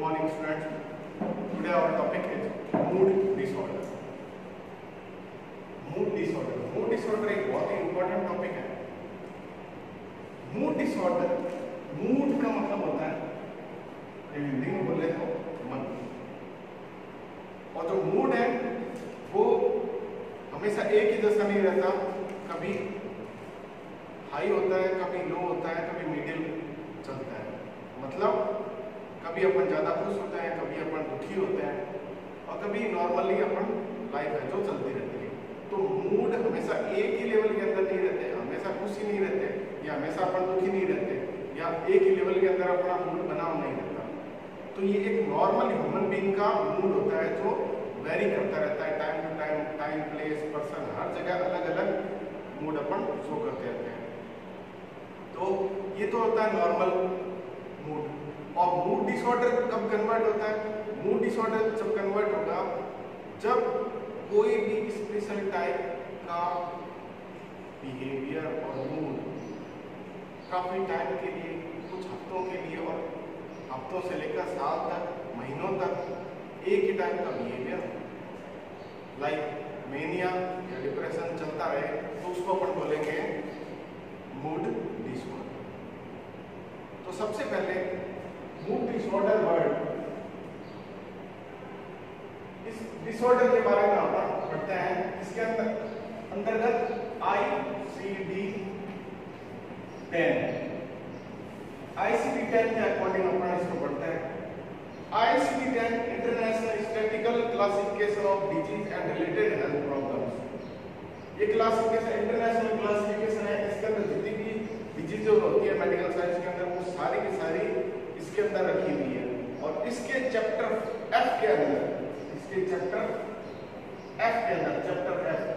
morning students. Today our topic is mood disorder. Mood disorder. Mood disorder एक बहुत ही important topic है. Mood disorder. Mood का मतलब होता है हिंदी में बोले तो मन. और जो मूड है वो हमेशा एक ही जैसा नहीं रहता कभी हाई होता है कभी लो होता है कभी मिडिल चलता है मतलब कभी अपन ज़्यादा खुश होते हैं, कभी अपन दुखी होते हैं, और कभी नॉर्मली अपन लाइफ है जो चलती रहती है। तो मूड हमेशा एक ही लेवल के अंदर नहीं रहते, हमेशा खुशी नहीं रहते, या हमेशा अपन दुखी नहीं रहते, या एक ही लेवल के अंदर अपना मूड बनाव नहीं रहता। तो ये एक नॉर्मल ह्यूमन बींग का मूड होता है जो वेरी करता रहता है time to time time place person हर जगह अलग अलग मूड अपन शो करते रहते हैं। तो ये तो होता है नॉर्मल मूड और मूड डिसऑर्डर कब कन्वर्ट होता है? मूड डिसऑर्डर जब कन्वर्ट होगा, जब कोई भी स्पेशल टाइप का बिहेवियर और मूड काफ़ी टाइम के लिए, कुछ हफ्तों के लिए और हफ्तों से लेकर साल तक, महीनों तक एक ही टाइप का बिहेवियर लाइक मेनिया या डिप्रेशन चलता रहे तो उसको अपन बोलेंगे मूड डिसऑर्डर तो सबसे पहले मूड डिसऑर्डर वर्ड इस डिसऑर्डर के बारे में अपन पढ़ते हैं। इसके अंदर, अंतर्गत I C D ten ICD ten के अकॉर्डिंग अपन इसको पढ़ते हैं। ICD ten international statical classification of diseases and related health problems ये क्लासिफिकेशन इंटरनेशनल क्लासिफिकेशन है। इसके अंदर जितनी भी डिज़ीज़ होती है मेडिकल साइंस के अंदर, वो सारी की सारी इसके अंदर रखी हुई है। और इसके चैप्टर एफ़ के अंदर, इसके चैप्टर एफ़ के अंदर, चैप्टर एफ़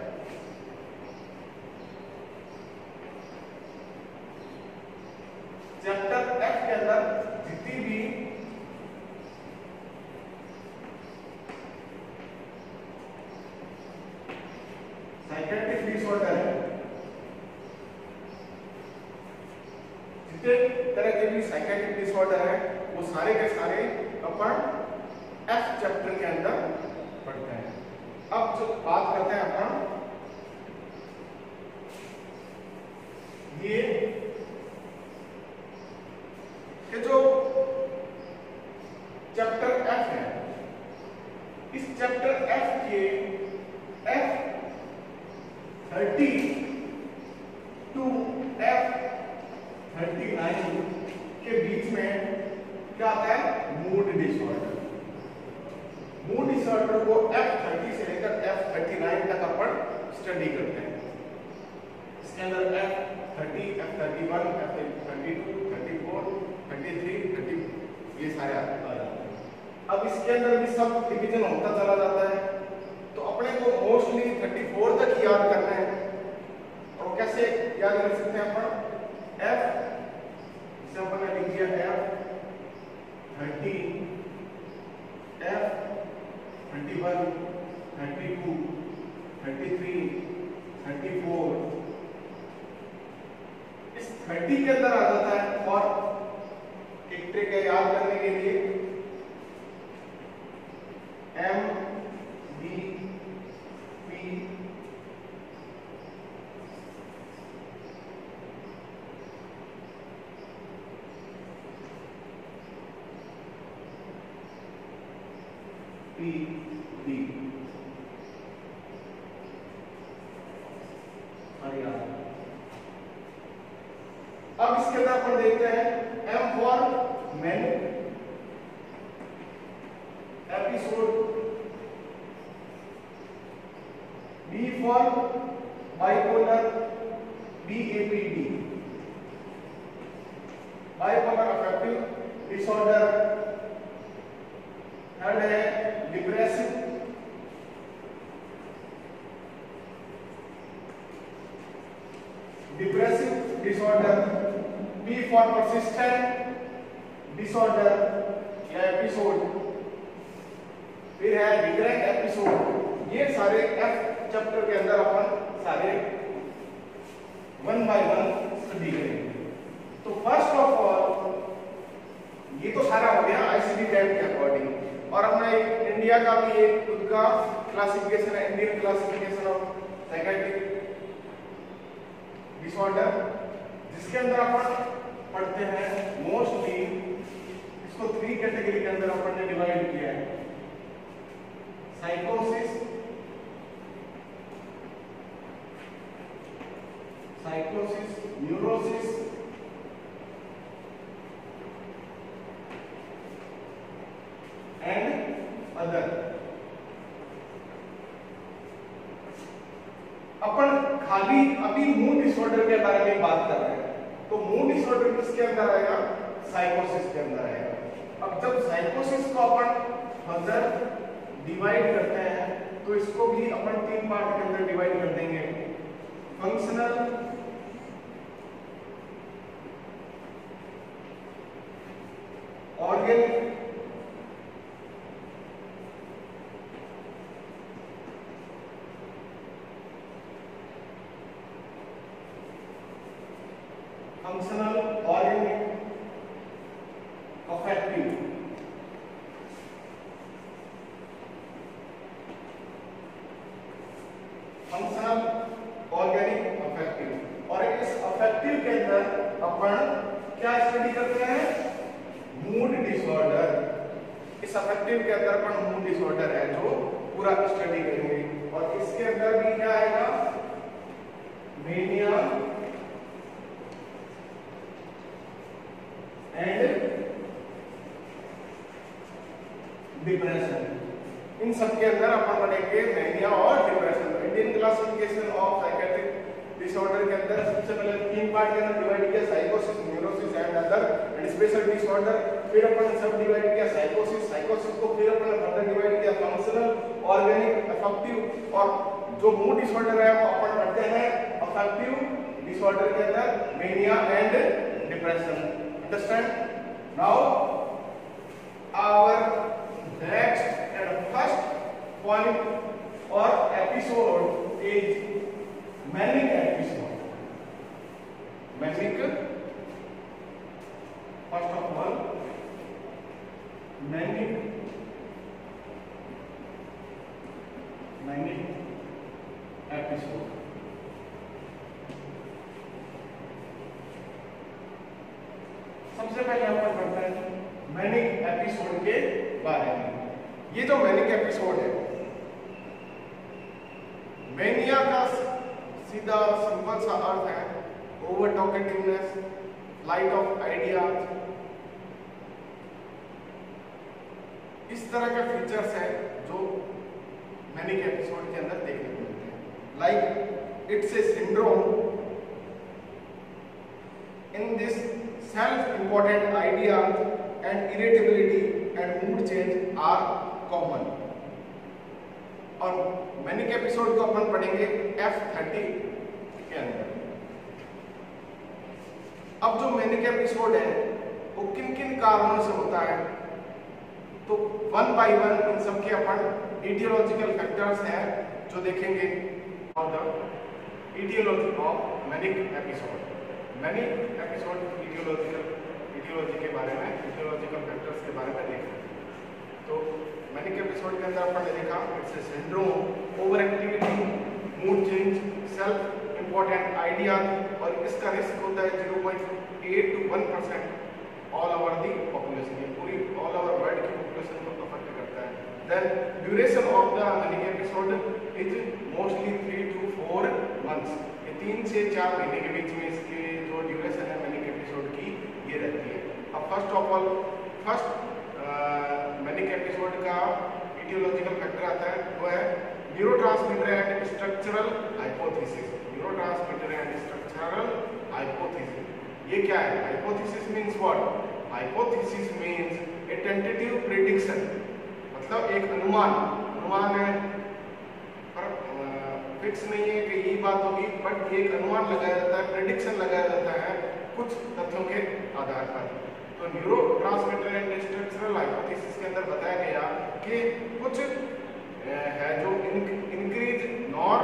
चैप्टर एफ़ के अंदर जितनी भी साइकेट्रिक डिसऑर्डर है जितने तरह के भी साइकेट्रिक डिसऑर्डर है, वो सारे के सारे अपन एफ़ चैप्टर के अंदर पढ़ते हैं। अब जो बात करते हैं अपन, ये कि जो चैप्टर एफ़ है, इस चैप्टर एफ़ के एफ़ थर्टी टू 39 के बीच में क्या आता है? मूड डिसऑर्डर मूड डिसऑर्डर को F30 से लेकर F39 तक अपन स्टडी करते हैं। इसके अंदर F30, F31, F32, 34, 33, 34 ये सारे आ जाते हैं। अब इसके अंदर भी सब डिवीज़न होता चला जाता है। तो अपने को मोस्टली 34 तक याद करना है। और कैसे याद कर सकते हैं अपन? एफ़ 31, 32, 33, 34 इस 30 के अंदर आ जाता है और एक ट्रिक है याद करने के लिए। M B B A P D bipolar affective disorder third है depressive depressive disorder B for persistent disorder या एपिसोड फिर है रिकरेंट एपिसोड ये सारे एफ़ चैप्टर के अंदर अपन सारे वन बाय वन स्टडी करेंगे। तो फ़र्स्ट ऑफ़ ऑल ये तो सारा हो गया आईसीडी टैब के अकॉर्डिंग और अपना एक इंडिया का भी एक खुद का क्लासिफिकेशन है Indian classification of psychiatric disorder जिसके अंदर अपन पढ़ते हैं मोस्टली इसको थ्री कैटेगरी के अंदर अपन ने डिवाइड किया है। साइकोसिस साइकोसिस न्यूरोसिस एंड अदर अपन खाली अभी मूड डिसऑर्डर के बारे में बात कर रहे हैं तो मूड डिसऑर्डर किसके अंदर आएगा साइकोसिस के अंदर आएगा अब जब साइकोसिस को अपन फर्दर डिवाइड करते हैं तो इसको भी अपन तीन पार्ट के अंदर डिवाइड कर देंगे। Functional organic functional organic affective functional organic affective और इस अफेक्टिव के अंदर अपन क्या स्टडी करते हैं मूड अफेक्टिव के अंदर अपन मूड डिसऑर्डर है, जो पूरा स्टडी करेंगे। और इसके अंदर भी क्या आएगा? मेनिया एंड डिप्रेशन इन सब के अंदर अपन पढ़ेंगे मैनिया और depression Indian classification of psychiatric disorder के अंदर सबसे पहले तीन पार्ट के अंदर डिवाइड किया साइकोसिस neurosis and other and special disorder फिर अपन सब डिवाइड किया साइकोसिस साइकोसिस को फिर अपन फर्दर डिवाइड किया फंक्शनल ऑर्गेनिक अफेक्टिव और जो मूड डिसऑर्डर है वो अपन पढ़ते हैं अफेक्टिव डिसऑर्डर के अंदर mania and depression understand? Now our next and first point or episode is manic episode manic first of all manic manic episode सबसे पहले अपन पढ़ते हैं मैनिक एपिसोड के बारे में। ये जो मैनिक एपिसोड है। मैनिया का सीधा सिंपल सा अर्थ है over talkativeness light of ideas इस तरह के फीचर्स हैं जो मैनिक एपिसोड के अंदर देखने को मिलते हैं। Like it's a syndrome in this self-important ideas and irritability and mood change are common. और मैनिक एपिसोड को अपन पढ़ेंगे एफ़ थर्टी के अंदर। अब जो मैनिक एपिसोड है, वो किन किन कारणों से होता है? तो वन बाय वन इन सबके अपन इटियोलॉजिकल फैक्टर्स हैं, जो देखेंगे of the aetiology of manic episode मैंने एपिसोड इटियोलॉजिकल इटियोलॉजी के बारे में इटियोलॉजिकल फैक्टर्स के बारे में देखा तो मैंने के एपिसोड के अंदर अपन ने देखा it's a syndrome over activity mood change self important idea और इसका रिस्क होता है zero point eight to one percent all over the population ये पूरी ऑल ओवर वर्ल्ड की पॉपुलेशन को अफेक्ट करता है। Then duration of the manic episode is mostly three to four months ये तीन से चार महीने के बीच में इसके जो ड्यूरेशन है मैनिक एपिसोड की, ये रहती है। अब first of all first manic episode का इटियोलॉजिकल फैक्टर आता है, वो है neurotransmitter and structural hypothesis neurotransmitter and structural hypothesis ये क्या है? Hypothesis means what hypothesis means a tentative prediction मतलब एक अनुमान. अनुमान है, पर फिक्स नहीं है कि यही बात होगी बट एक अनुमान लगाया जाता है प्रेडिक्शन लगाया जाता है कुछ तथ्यों के आधार पर। तो neuro transmitter and structural hypothesis के अंदर बताया गया कि कुछ है जो इंक्रीज नॉर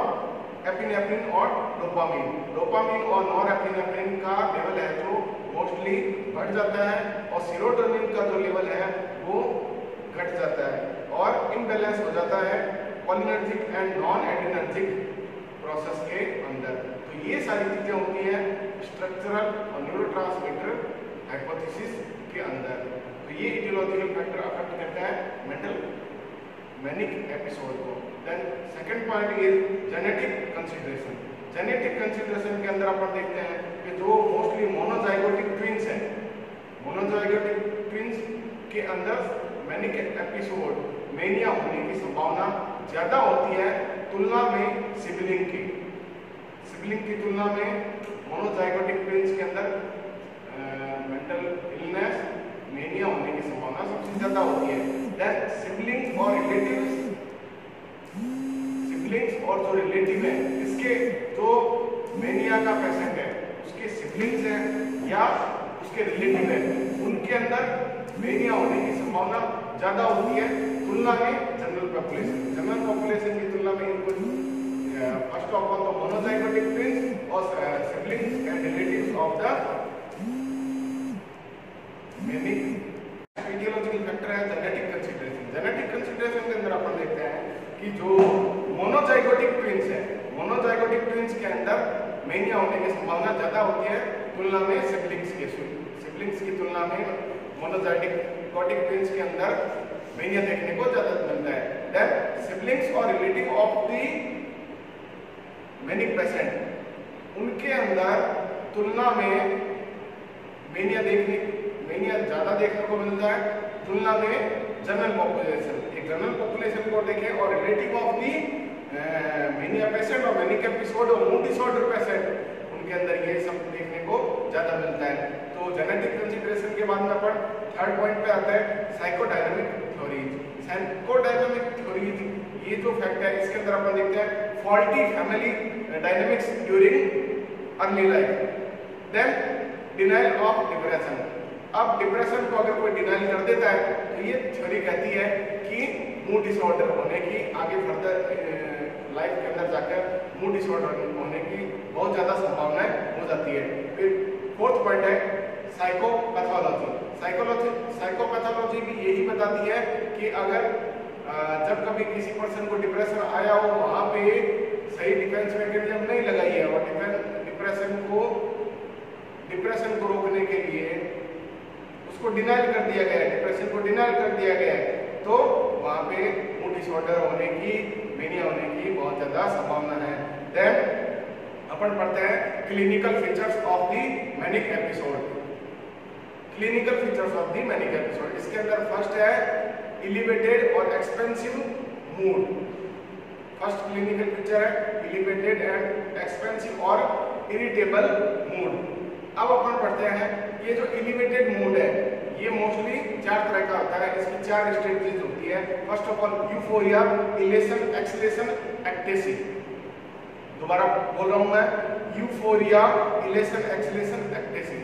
एपिनेफ्रिन और डोपामिन डोपामिन और नॉर एपिनेफ्रिन का लेवल है जो मोस्टली बढ़ जाता है और सीरोटोनिन का जो लेवल है वो घट जाता है और इम्बेलेंस हो जाता है cholinergic and non adrenergic process के अंदर। तो ये सारी चीज़ें होती हैं स्ट्रक्चरल और न्यूरोट्रांसमीटर हाइपोथेसिस के अंदर। तो ये इटियोलॉजिकल फैक्टर अफेक्ट करता है मेंटल मैनिक एपिसोड को। Then second point is genetic consideration genetic consideration के अंदर अपन देखते हैं कि जो मोस्टली मोनोजाइगोटिक ट्विंस हैं मोनोजाइगोटिक ट्विंस के अंदर मैनिक एपिसोड मेनिया होने की संभावना ज़्यादा होती है तुलना में सिबलिंग की। सिबलिंग की तुलना में मोनोजाइगोटिक ट्विंस के अंदर मेंटल इलनेस मेनिया होने की संभावना सबसे ज़्यादा होती है। देन सिबलिंग और रिलेटिव्स सिबलिंग्स और जो रिलेटिव है, इसके जो मेनिया का पेशेंट है, उसके सिबलिंग्स हैं या उसके रिलेटिव है, उनके अंदर मेनिया होने की संभावना ज़्यादा होती है। तुलना में जनरल पॉपुलेशन जनरल पॉपुलेशन की तुलना में इनको फ़र्स्ट ऑफ़ ऑल तो मोनोजाइगोटिक ट्विंस और siblings and relatives of the manic aetiological factor है जेनेटिक कंसीडरेशन जेनेटिक कंसीडरेशन के अंदर अपन देखते हैं कि जो मोनोजाइगोटिक ट्विंस है मोनोजाइगोटिक ट्विंस के अंदर मेनिया होने की संभावना ज़्यादा होती है तुलना में सिबलिंग्स के सिबलिंग्स की तुलना में मोनोजाइगोटिक ट्विंस के अंदर मेनिया देखने को ज़्यादा मिलता है। देन सिबलिंग्स और relative of the manic patient उनके अंदर तुलना में मेनिया देखने, मेनिया ज़्यादा देखने को मिलता है। तुलना में जनरल पॉपुलेशन एक जनरल पॉपुलेशन को देखें और relative of the mania patient और मेनिक एपिसोड और मूड डिसऑर्डर पेशेंट उनके अंदर ये सब देखने को ज़्यादा मिलता है। तो जेनेटिक कंसीडरेशन के बाद में अपन थर्ड पॉइंट पे आता है साइकोडायनामिक थ्योरीज साइकोडायनामिक थ्योरीज ये जो फैक्ट है, इसके अंदर अपन देखते हैं faulty family dynamics during early life then denial of depression अब डिप्रेशन को अगर कोई डिनाइल कर देता है तो ये थ्योरी कहती है कि मूड डिसऑर्डर होने की, आगे फर्दर लाइफ के अंदर जाकर मूड डिसऑर्डर होने की बहुत ज़्यादा संभावनाएँ हो जाती है। फिर फोर्थ पॉइंट है साइकोपैथोलॉजी साइकोलॉजी साइकोपैथोलॉजी भी यही बताती है कि अगर जब कभी किसी पर्सन को डिप्रेशन आया हो, वहाँ पे सही डिफेंस मैकेनिज्म नहीं लगाई है और डिप्रेशन को डिप्रेशन को रोकने के लिए उसको डिनाइल कर दिया गया है डिप्रेशन को डिनाइल कर दिया गया है। तो वहाँ पे मूड डिसऑर्डर होने की मेनिया होने की बहुत ज़्यादा संभावना है। देन अपन पढ़ते हैं clinical features of the manic episode clinical features of the manic episode इसके अंदर फ़र्स्ट है इलिवेटेड और expensive mood first clinical feature है इलिवेटेड एंड एक्सपेंसिव और इरिटेबल मूड अब अपन पढ़ते हैं, ये जो इलिवेटेड मूड है, ये मोस्टली चार तरह का होता है, इसकी चार स्टेजेस होती है। First of all euphoria elation exaltation ecstasy दोबारा बोल रहा हूँ मैं यूफोरिया इलेशन एक्सलेशन एक्टेसी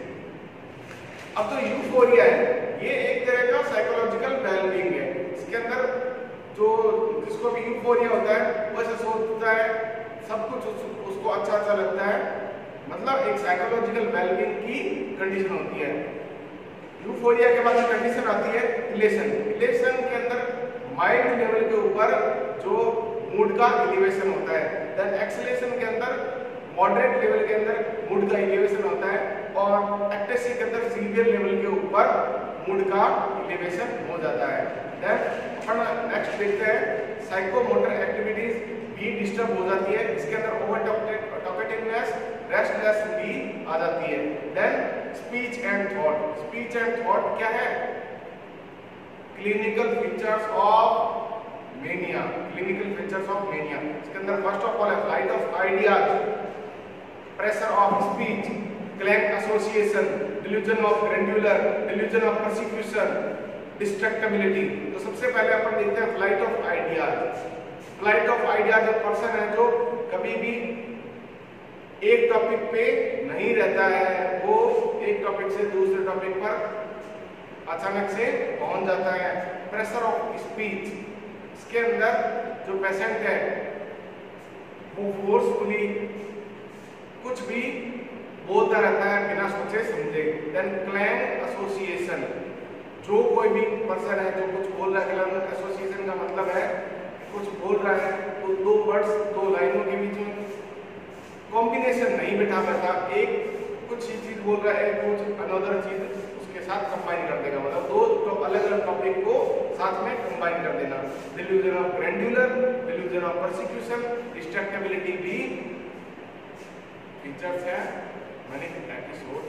अब तो यूफोरिया है, ये एक तरह का साइकोलॉजिकल वेलबींग है। इसके अंदर जो जिसको भी यूफोरिया होता है वैसे सोचता है, सब कुछ उसको अच्छा अच्छा लगता है। मतलब एक साइकोलॉजिकल वेलबींग की कंडीशन होती है। यूफोरिया के बाद कंडीशन आती है इलेशन इलेशन के अंदर माइंड लेवल के ऊपर जो मूड का एलिवेशन होता है देन एक्सलेशन के अंदर मॉडरेट लेवल के अंदर मूड का एलिवेशन होता है, और एक्टेसी के अंदर सीवियर लेवल के ऊपर मूड का एलिवेशन हो जाता है। देन अपन नेक्स्ट देखते हैं साइकोमोटर एक्टिविटीज़ भी डिस्टर्ब हो जाती है। इसके अंदर ओवर टॉकेटिवनेस रेस्टलेस भी आ जाती है। Then speech and thought speech and thought क्या है? Clinical features of mania clinical features of mania इसके अंदर फ़र्स्ट ऑफ़ ऑल है flight of ideas pressure of speech, clank association, delusion of grandeur, delusion of persecution, distractibility. तो सबसे पहले अपन देखते हैं flight of ideas flight of ideas एक पर्सन है जो कभी भी एक टॉपिक पे नहीं रहता है, वो एक टॉपिक से दूसरे टॉपिक पर अचानक से पहुँच जाता है। प्रेशर ऑफ़ स्पीच इसके अंदर जो पेशेंट है, वो फोर्सफुली कुछ भी बोलता रहता है बिना सोचे समझे। देन क्लैन एसोसिएशन जो कोई भी पर्सन है, जो कुछ बोल रहा है क्लैन एसोसिएशन का मतलब है, कुछ बोल रहा है तो दो वर्ड्स दो लाइनों के बीच में कॉम्बिनेशन नहीं बिठा पाता। एक कुछ चीज़ बोल रहा है, कुछ अनदर चीज़ उसके साथ कंबाइन कर देगा। मतलब दो तो अलग अलग टॉपिक को साथ में कंबाइन कर देना। Delusion of grandeur delusion of persecution distractibility भी फीचर्स है। मैंने एपिसोड